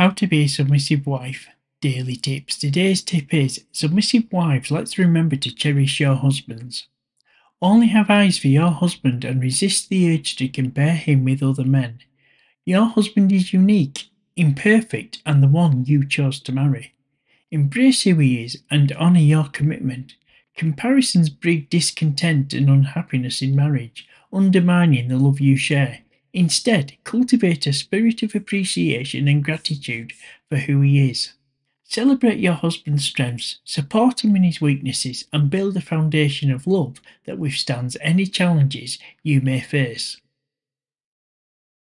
How to be a submissive wife. Daily tips. Today's tip is submissive wives, let's remember to cherish your husbands. Only have eyes for your husband and resist the urge to compare him with other men. Your husband is unique, imperfect, and the one you chose to marry. Embrace who he is and honour your commitment. Comparisons breed discontent and unhappiness in marriage, undermining the love you share. Instead, cultivate a spirit of appreciation and gratitude for who he is. Celebrate your husband's strengths, support him in his weaknesses, and build a foundation of love that withstands any challenges you may face.